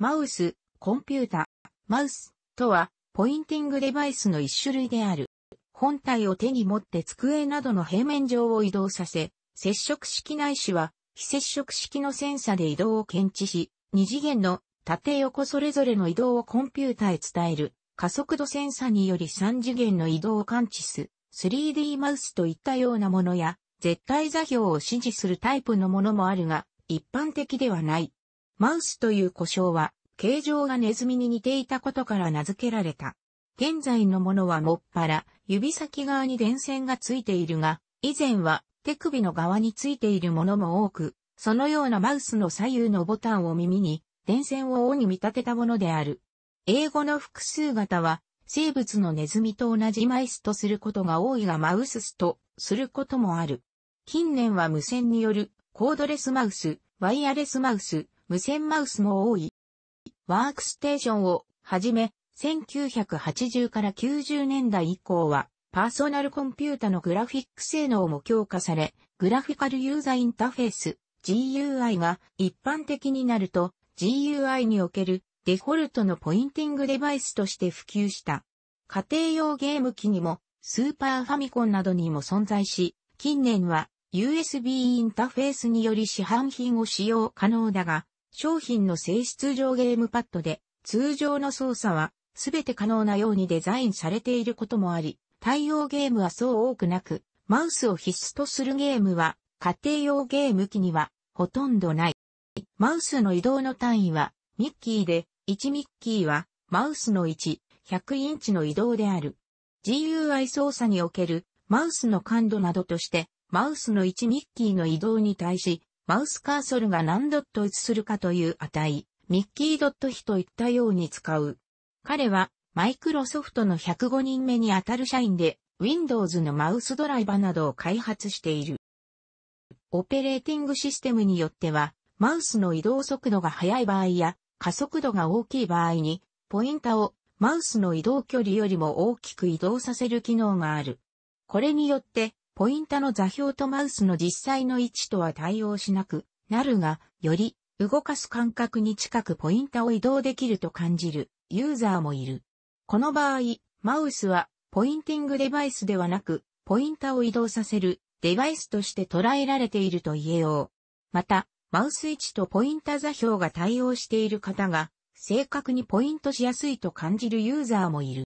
マウス、コンピュータ、マウスとは、ポインティングデバイスの一種類である。本体を手に持って机などの平面上を移動させ、接触式ないしは、非接触式のセンサで移動を検知し、二次元の縦横それぞれの移動をコンピュータへ伝える、加速度センサにより三次元の移動を感知す、3D マウスといったようなものや、絶対座標を指示するタイプのものもあるが、一般的ではない。マウスという故障は、形状がネズミに似ていたことから名付けられた。現在のものはもっぱら、指先側に電線がついているが、以前は手首の側についているものも多く、そのようなマウスの左右のボタンを耳に、電線を尾に見立てたものである。英語の複数型は、生物のネズミと同じマイスとすることが多いがマウススとすることもある。近年は無線によるコードレスマウス、ワイヤレスマウス、無線マウスも多い。ワークステーションをはじめ、1980から90年代以降は、パーソナルコンピュータのグラフィック性能も強化され、グラフィカルユーザーインターフェース、GUI が一般的になると、GUI におけるデフォルトのポインティングデバイスとして普及した。家庭用ゲーム機にも、スーパーファミコンなどにも存在し、近年は USB インターフェースにより市販品を使用可能だが、商品の性質上ゲームパッドで通常の操作はすべて可能なようにデザインされていることもあり、対応ゲームはそう多くなく、マウスを必須とするゲームは家庭用ゲーム機にはほとんどない。マウスの移動の単位はミッキーで、1ミッキーはマウスの1、100インチの移動である。GUI 操作におけるマウスの感度などとして、マウスの1ミッキーの移動に対し、マウスカーソルが何ドット映するかという値、ミッキードット比といったように使う。彼は、マイクロソフトの105人目にあたる社員で、Windows のマウスドライバなどを開発している。オペレーティングシステムによっては、マウスの移動速度が速い場合や、加速度が大きい場合に、ポインタをマウスの移動距離よりも大きく移動させる機能がある。これによって、ポインタの座標とマウスの実際の位置とは対応しなくなるが、より動かす感覚に近くポインタを移動できると感じるユーザーもいる。この場合、マウスはポインティングデバイスではなく、ポインタを移動させるデバイスとして捉えられていると言えよう。また、マウス位置とポインタ座標が対応している方が、正確にポイントしやすいと感じるユーザーもいる。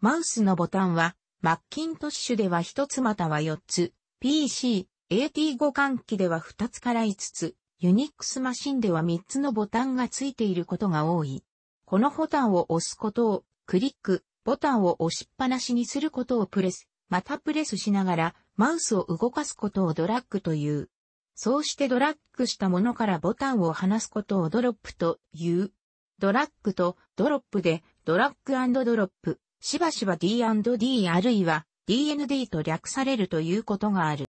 マウスのボタンはマッキントッシュでは1つまたは4つ、PC、AT5 換機では2つから5つ、ユニックスマシンでは3つのボタンがついていることが多い。このボタンを押すことをクリック、ボタンを押しっぱなしにすることをプレス、またプレスしながらマウスを動かすことをドラッグという。そうしてドラッグしたものからボタンを離すことをドロップという。ドラッグとドロップでドラッグドロップ、しばしば D&D あるいは DND と略されるということがある。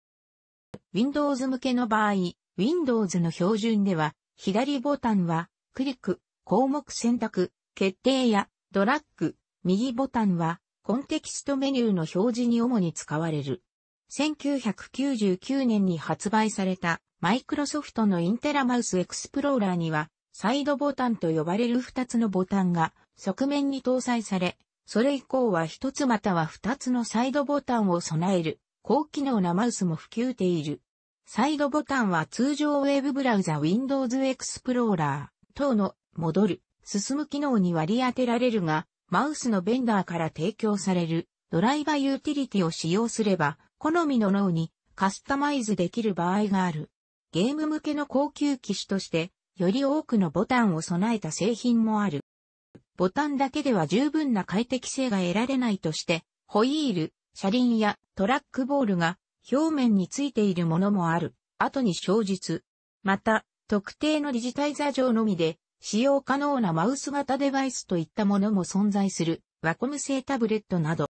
Windows 向けの場合、Windows の標準では、左ボタンは、クリック、項目選択、決定や、ドラッグ、右ボタンは、コンテキストメニューの表示に主に使われる。1999年に発売されたマイクロソフトのインテリマウスエクスプローラーには、サイドボタンと呼ばれる2つのボタンが側面に搭載され、それ以降は一つまたは二つのサイドボタンを備える、高機能なマウスも普及ている。サイドボタンは通常ウェブブラウザ Windows Explorer 等の戻る、進む機能に割り当てられるが、マウスのベンダーから提供されるドライバーユーティリティを使用すれば、好みの脳にカスタマイズできる場合がある。ゲーム向けの高級機種として、より多くのボタンを備えた製品もある。ボタンだけでは十分な快適性が得られないとして、ホイール、車輪やトラックボールが表面についているものもある。後に小実。また、特定のデジタイザ上のみで使用可能なマウス型デバイスといったものも存在するワコム製タブレットなど。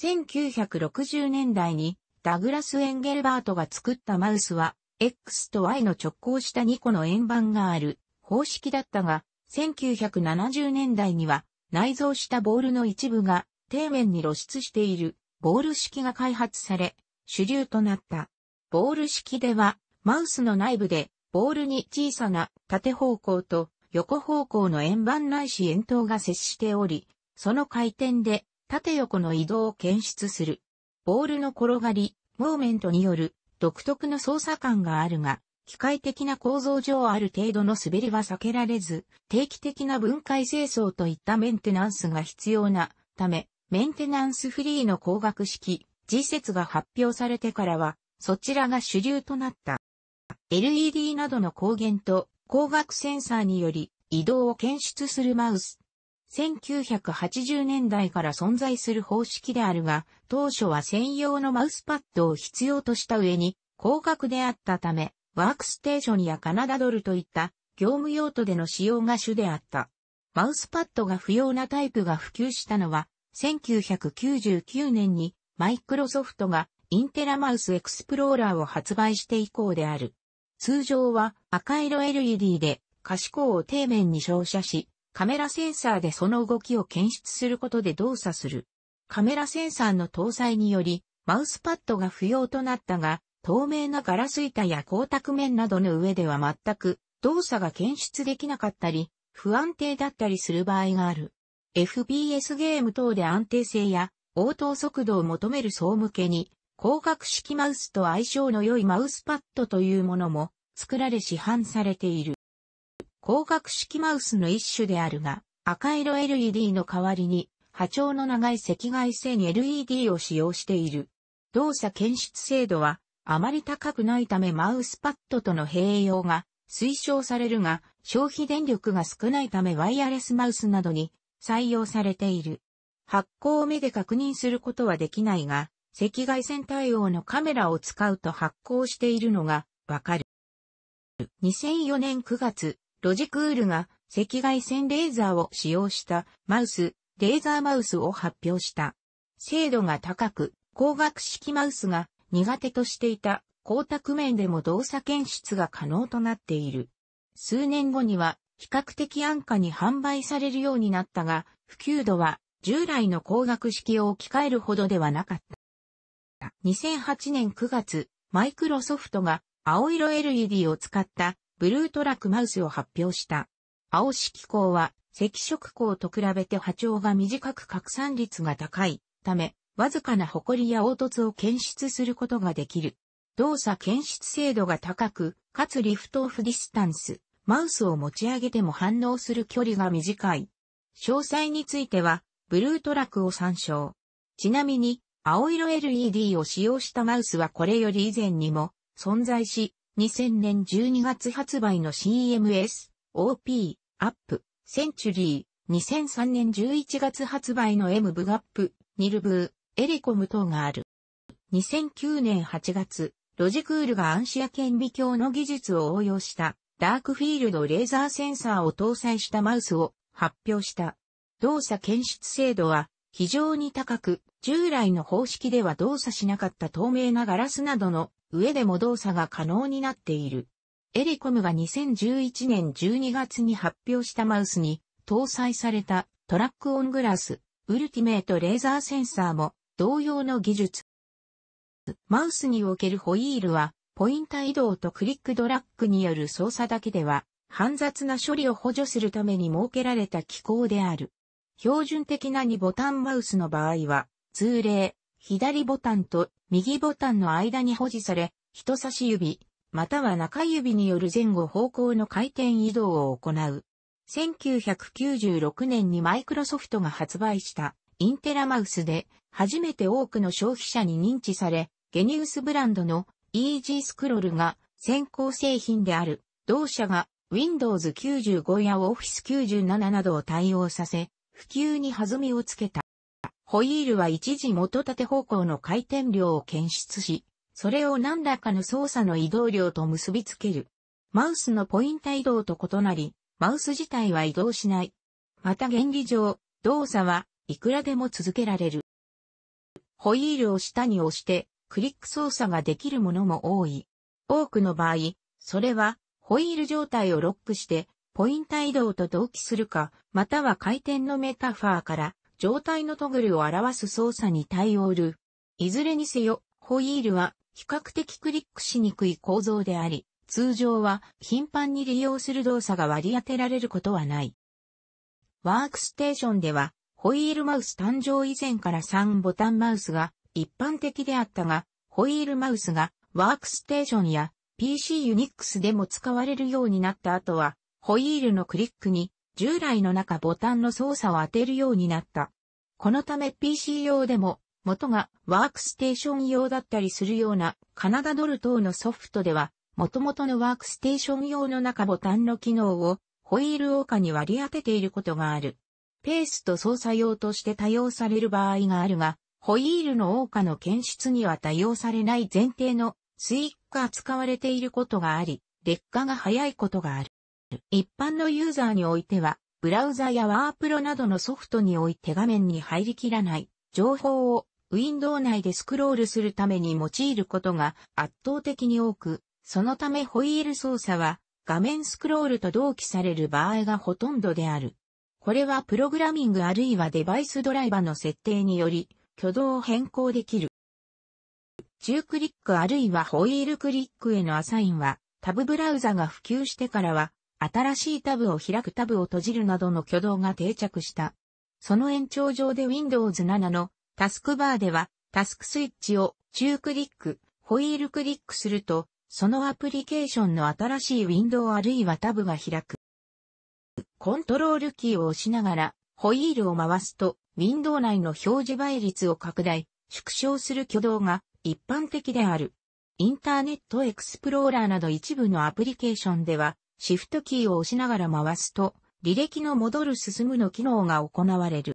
1960年代にダグラス・エンゲルバートが作ったマウスは X と Y の直行した2個の円盤がある方式だったが1970年代には内蔵したボールの一部が底面に露出しているボール式が開発され主流となった。ボール式ではマウスの内部でボールに小さな縦方向と横方向の円盤ないし円筒が接しており、その回転で縦横の移動を検出する。ボールの転がり、モーメントによる独特の操作感があるが、機械的な構造上ある程度の滑りは避けられず、定期的な分解清掃といったメンテナンスが必要なため、メンテナンスフリーの光学式、次節が発表されてからは、そちらが主流となった。LED などの光源と光学センサーにより移動を検出するマウス。1980年代から存在する方式であるが、当初は専用のマウスパッドを必要とした上に、高額であったため、ワークステーションやカナダドルといった業務用途での使用が主であった。マウスパッドが不要なタイプが普及したのは、1999年にマイクロソフトがインテリマウスエクスプローラーを発売して以降である。通常は赤色 LED で可視光を底面に照射し、カメラセンサーでその動きを検出することで動作する。カメラセンサーの搭載により、マウスパッドが不要となったが、透明なガラス板や光沢面などの上では全く動作が検出できなかったり、不安定だったりする場合がある。FPS ゲーム等で安定性や応答速度を求める層向けに、光学式マウスと相性の良いマウスパッドというものも作られ市販されている。光学式マウスの一種であるが、赤色 LED の代わりに波長の長い赤外線 LED を使用している。動作検出精度はあまり高くないためマウスパッドとの併用が推奨されるが、消費電力が少ないためワイヤレスマウスなどに採用されている。発光を目で確認することはできないが、赤外線対応のカメラを使うと発光しているのがわかる。2004年9月、ロジクールが赤外線レーザーを使用したマウス、レーザーマウスを発表した。精度が高く、光学式マウスが苦手としていた光沢面でも動作検出が可能となっている。数年後には比較的安価に販売されるようになったが、普及度は従来の光学式を置き換えるほどではなかった。2008年9月、マイクロソフトが青色 LED を使ったブルートラックマウスを発表した。青色光は赤色光と比べて波長が短く拡散率が高いため、わずかな埃や凹凸を検出することができる。動作検出精度が高く、かつリフトオフディスタンス、マウスを持ち上げても反応する距離が短い。詳細については、ブルートラックを参照。ちなみに、青色 LED を使用したマウスはこれより以前にも存在し、2000年12月発売の CMS、OP、アップ、センチュリー、2003年11月発売の M ブガップ、ニルブー、エレコム等がある。2009年8月、ロジクールが暗視や顕微鏡の技術を応用したダークフィールドレーザーセンサーを搭載したマウスを発表した。動作検出精度は非常に高く、従来の方式では動作しなかった透明なガラスなどの上でも動作が可能になっている。エリコムが2011年12月に発表したマウスに搭載されたトラックオングラス、ウルティメイトレーザーセンサーも同様の技術。マウスにおけるホイールは、ポインタ移動とクリックドラッグによる操作だけでは、煩雑な処理を補助するために設けられた機構である。標準的な2ボタンマウスの場合は、通例、左ボタンと右ボタンの間に保持され、人差し指、または中指による前後方向の回転移動を行う。1996年にマイクロソフトが発売したインテラマウスで初めて多くの消費者に認知され、ゲニウスブランドのイージースクロールが先行製品である同社が Windows 95や Office 97などを対応させ、普及に弾みをつけた。ホイールは一時元縦方向の回転量を検出し、それを何らかの操作の移動量と結びつける。マウスのポインタ移動と異なり、マウス自体は移動しない。また原理上、動作はいくらでも続けられる。ホイールを下に押して、クリック操作ができるものも多い。多くの場合、それは、ホイール状態をロックして、ポインタ移動と同期するか、または回転のメタファーから状態のトグルを表す操作に対応る。いずれにせよ、ホイールは比較的クリックしにくい構造であり、通常は頻繁に利用する動作が割り当てられることはない。ワークステーションでは、ホイールマウス誕生以前から3ボタンマウスが一般的であったが、ホイールマウスがワークステーションや PC ユニックスでも使われるようになった後は、ホイールのクリックに従来の中ボタンの操作を当てるようになった。このため PC 用でも元がワークステーション用だったりするような CAD 等のソフトでは元々のワークステーション用の中ボタンの機能をホイール押下に割り当てていることがある。ペースと操作用として多用される場合があるが、ホイールのオーカの検出には多用されない前提のスイッが使われていることがあり、劣化が早いことがある。一般のユーザーにおいては、ブラウザやワープロなどのソフトにおいて画面に入りきらない情報をウィンドウ内でスクロールするために用いることが圧倒的に多く、そのためホイール操作は画面スクロールと同期される場合がほとんどである。これはプログラミングあるいはデバイスドライバーの設定により挙動を変更できる。中クリックあるいはホイールクリックへのアサインはタブブラウザが普及してからは新しいタブを開くタブを閉じるなどの挙動が定着した。その延長上で Windows 7のタスクバーでは、タスクスイッチを中クリック、ホイールクリックすると、そのアプリケーションの新しいウィンドウあるいはタブが開く。コントロールキーを押しながら、ホイールを回すと、ウィンドウ内の表示倍率を拡大、縮小する挙動が一般的である。インターネットエクスプローラーなど一部のアプリケーションでは、シフトキーを押しながら回すと、履歴の戻る進むの機能が行われる。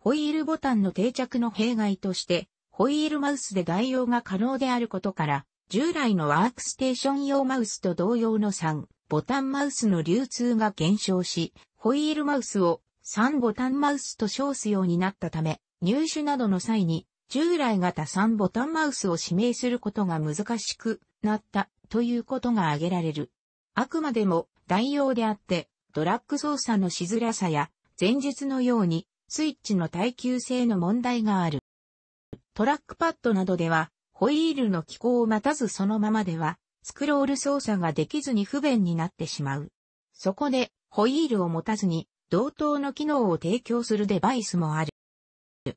ホイールボタンの定着の弊害として、ホイールマウスで代用が可能であることから、従来のワークステーション用マウスと同様の3ボタンマウスの流通が減少し、ホイールマウスを3ボタンマウスと称すようになったため、入手などの際に従来型3ボタンマウスを指名することが難しくなったということが挙げられる。あくまでも代用であって、ドラッグ操作のしづらさや前述のようにスイッチの耐久性の問題がある。トラックパッドなどでは、ホイールの機構を待たずそのままでは、スクロール操作ができずに不便になってしまう。そこで、ホイールを持たずに、同等の機能を提供するデバイスもある。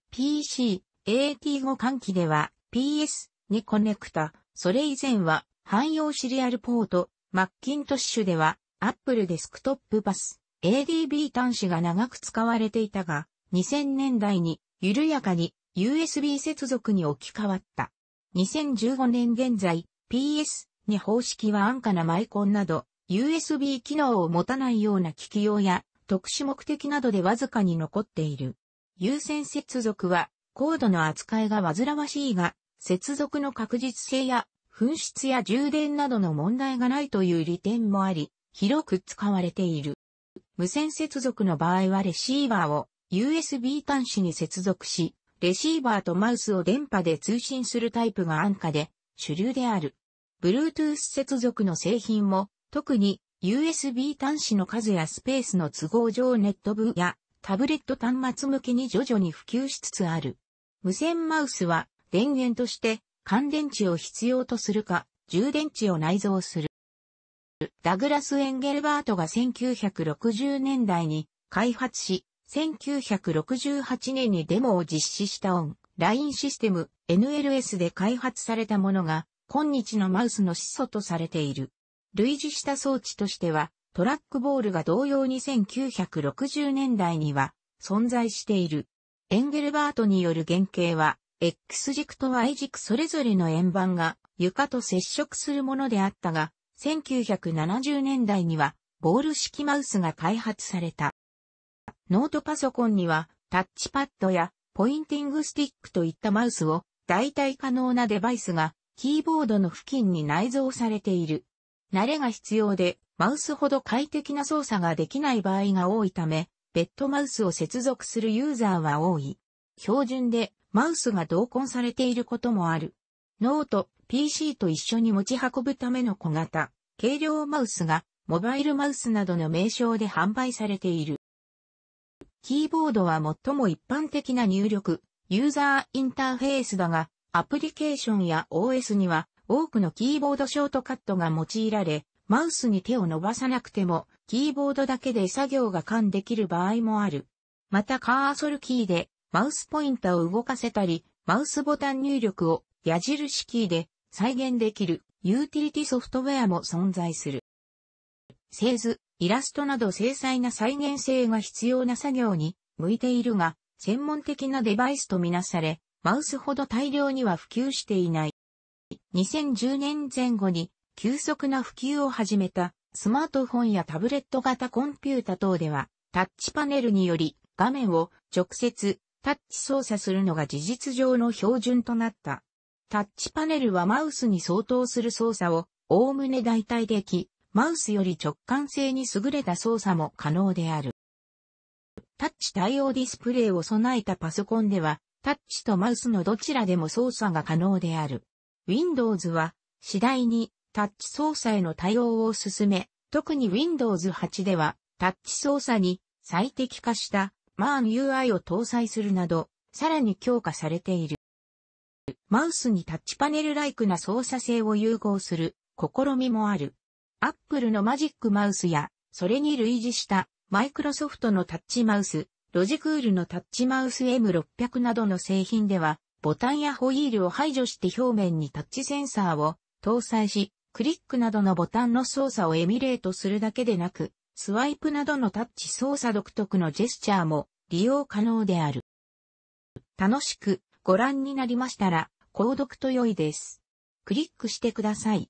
PC、AT5 換気では PS にコネクタ、それ以前は汎用シリアルポート、マッキントッシュでは Apple デスクトップバス、ADB 端子が長く使われていたが、2000年代に緩やかに USB 接続に置き換わった。2015年現在 PS に方式は安価なマイコンなど USB 機能を持たないような機器用や特殊目的などでわずかに残っている。有線接続はコードの扱いが煩わしいが、接続の確実性や紛失や充電などの問題がないという利点もあり、広く使われている。無線接続の場合はレシーバーを USB 端子に接続し、レシーバーとマウスを電波で通信するタイプが安価で主流である。Bluetooth 接続の製品も、特に USB 端子の数やスペースの都合上ネット部やタブレット端末向けに徐々に普及しつつある。無線マウスは電源として乾電池を必要とするか充電池を内蔵する。ダグラス・エンゲルバートが1960年代に開発し、1968年にデモを実施したオンラインシステム NLS で開発されたものが今日のマウスの始祖とされている。類似した装置としてはトラックボールが同様に1960年代には存在している。エンゲルバートによる原型は X 軸と Y 軸それぞれの円盤が床と接触するものであったが、1970年代にはボール式マウスが開発された。ノートパソコンにはタッチパッドやポインティングスティックといったマウスを代替可能なデバイスがキーボードの付近に内蔵されている。慣れが必要でマウスほど快適な操作ができない場合が多いため、別途マウスを接続するユーザーは多い。標準でマウスが同梱されていることもある。ノート、PC と一緒に持ち運ぶための小型、軽量マウスがモバイルマウスなどの名称で販売されている。キーボードは最も一般的な入力、ユーザーインターフェースだが、アプリケーションや OS には多くのキーボードショートカットが用いられ、マウスに手を伸ばさなくても、キーボードだけで作業が完できる場合もある。またカーソルキーでマウスポインターを動かせたり、マウスボタン入力を矢印キーで再現できるユーティリティソフトウェアも存在する。製図、イラストなど精細な再現性が必要な作業に向いているが、専門的なデバイスとみなされ、マウスほど大量には普及していない。2010年前後に急速な普及を始めたスマートフォンやタブレット型コンピュータ等ではタッチパネルにより画面を直接タッチ操作するのが事実上の標準となった。タッチパネルはマウスに相当する操作をおおむね代替でき、マウスより直感性に優れた操作も可能である。タッチ対応ディスプレイを備えたパソコンでは、タッチとマウスのどちらでも操作が可能である。Windows は次第にタッチ操作への対応を進め、特に Windows 8ではタッチ操作に最適化した MAN UI を搭載するなど、さらに強化されている。マウスにタッチパネルライクな操作性を融合する試みもある。アップルのマジックマウスや、それに類似したマイクロソフトのタッチマウス、ロジクールのタッチマウス M600 などの製品では、ボタンやホイールを排除して表面にタッチセンサーを搭載し、クリックなどのボタンの操作をエミュレートするだけでなく、スワイプなどのタッチ操作独特のジェスチャーも利用可能である。楽しくご覧になりましたら、購読と良いです。クリックしてください。